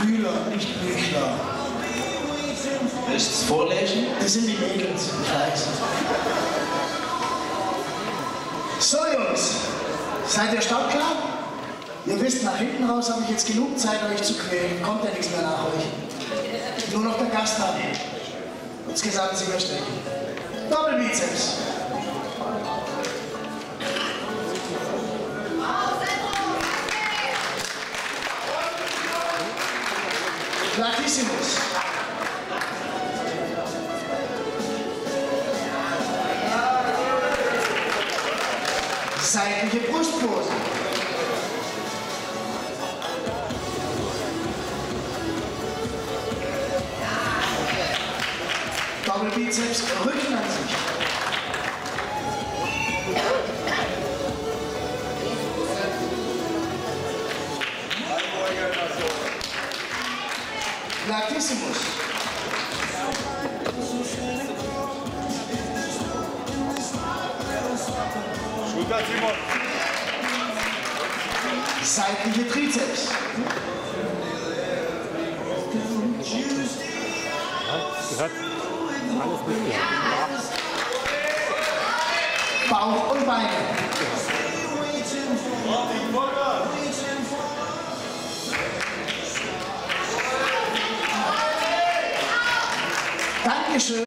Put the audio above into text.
Schüler, nicht Büchler. Willst du es vorlesen? Das sind die Mädels, ich weiß. So Jungs, seid ihr startklar? Ihr wisst, nach hinten raus habe ich jetzt genug Zeit, euch zu quälen. Kommt ja nichts mehr nach euch. Nur noch der Gast haben. Insgesamt sind wir stecken. Doppelbizeps. Platissimus. Seitliche Brustpose. Doppelbizeps, Rückenansicht. Latissimus. Schulter, Simon. Seitliche Trizeps. Gehört. Alles mitgehört. Bauch und Beine. знаешь, э,